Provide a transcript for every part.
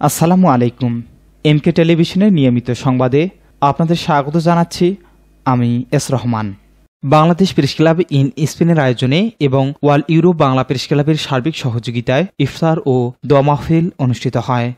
আসসালামু আলাইকুম। এমকে টেলিভিশনের নিয়মিত সংবাদে আপনাদের স্বাগত জানাচ্ছি আমি S Rahman. Bangladesh press club in স্পেনের আয়োজনে এবং ওয়ার্ল্ড ইউরোপ বাংলা প্রেস ক্লাবের সার্বিক সহযোগিতায় ইফতার ও দোয়া মাহফিল অনুষ্ঠিত হয়।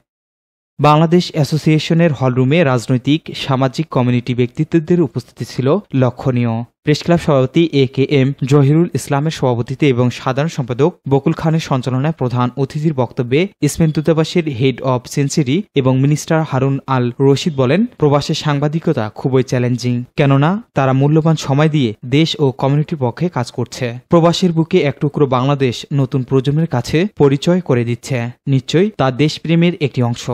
বাংলাদেশ অ্যাসোসিয়েশনের হলরুমে রাজনৈতিক, সামাজিক, কমিউনিটি ব্যক্তিত্বদের উপস্থিতি ছিল লক্ষণীয়। প্রেস ক্লাব সভাপতি এ কে এম জহিরুল ইসলামের সভাপতিতে এবং সাধারণ সম্পাদক বকুল খানের সঞ্চালনায় প্রধান অতিথির বক্তব্যে স্পেন দূতাবাসের হেড অব সেঞ্চুরি এবং মিনিস্টার হারুন আল রশিদ বলেন প্রবাসের সাংবাদিকতা খুবই চ্যালেঞ্জিং, কেননা তারা মূল্যবান সময় দিয়ে দেশ ও কমিউনিটির পক্ষে কাজ করছে। প্রবাসের বুকে এক টুকরো বাংলাদেশ নতুন প্রজন্মের কাছে পরিচয় করে দিচ্ছে। নিশ্চয়ই তা দেশপ্রেমের একটি অংশ।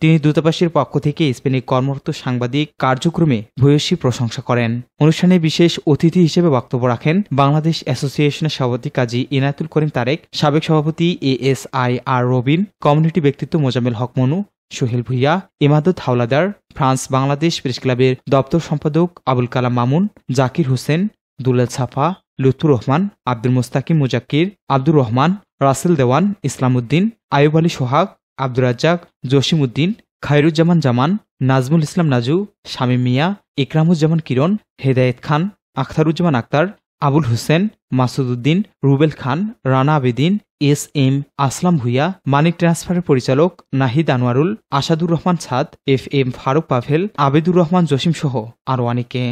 তিনি দূতাবাসের পক্ষ থেকে স্পেনে কর্মরত সাংবাদিক কার্যক্রমে ভূয়সী প্রশংসা করেন। অনুষ্ঠানে বিশেষ অতিথি হিসেবে বক্তব্য রাখেন বাংলাদেশ অ্যাসোসিয়েশনের সভাপতি কাজী ইনায়তুল করিম তারেক, সাবেক সভাপতি A S I R Robin, community ব্যক্তিত্ব মোজামেল হক মনু, সোহেল ভুইয়া, ইমাদত হাওলাদার, ফ্রান্স বাংলাদেশ প্রেস ক্লাবের দপ্তর সম্পাদক আবুল কালাম মামুন, জাকির হোসেন, দুলাল সাফা লুৎফুর রহমান, আব্দুল মুস্তাকিম মুজাক্কির, আব্দুর রহমান, রাসেল দেওয়ান, ইসলামউদ্দিন আয়ুব আলী সোহাগ আব্দুর রাজ্জাক জসিম উদ্দিন খায়রুজ্জামান জামান, নাজমুল ইসলাম নাজু, শামীম মিয়া, ইকরামুজ্জামান কিরণ, হেদায়েত খান, আখতারুজ্জামান আক্তার, আবুল হোসেন মাসুদ উদ্দিন রুবেল খান, রানা আবেদিন, এস এম, আসলাম ভুইয়া, মানিক ট্রান্সফারের পরিচালক নাহিদ আনোয়ারুল, আসাদুর রহমান ছাদ, এফ এম ফারুক পাভেল, আবেদুর রহমান জসিম সহ আরও অনেকে।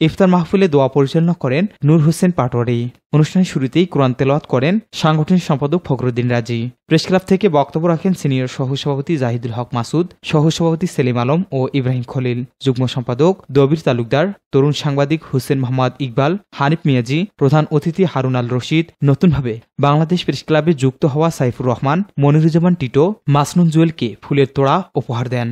ইফতার মাহফিলে দোয়া পরিচালনা করেন নূর হোসেন পাটোয়ারি। অনুষ্ঠানের শুরুতেই কোরআন তেলাওয়াত করেন সাংগঠনিক সম্পাদক ফখরুদ্দিন রাজি। প্রেস ক্লাব থেকে বক্তব্য রাখেন সিনিয়র সহসভাপতি জাহিদুল হক মাসুদ, সহসভাপতি সেলিম আলম ও ইব্রাহিম খলিল। যুগ্ম সম্পাদক দবির তালুকদার, তরুণ সাংবাদিক হুসেন মোহাম্মদ ইকবাল, হানিফ মিয়াজি, প্রধান অতিথি হারুন আল রশিদ। নতুনভাবে বাংলাদেশ প্রেস ক্লাবে যুক্ত হওয়া সাইফুর রহমান, মনিরুজ্জামান টিটো, মাসনুন জুয়েলকে ফুলের তোড়া উপহার দেন।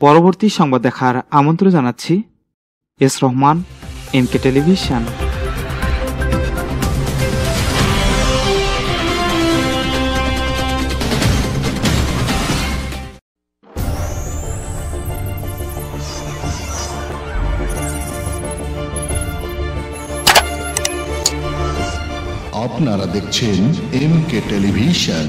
পরবর্তী সংবাদ দেখার আমন্ত্রণ জানাচ্ছি S Rahman M K television. আপনারা দেখছেন এম কে টেলিভিশন।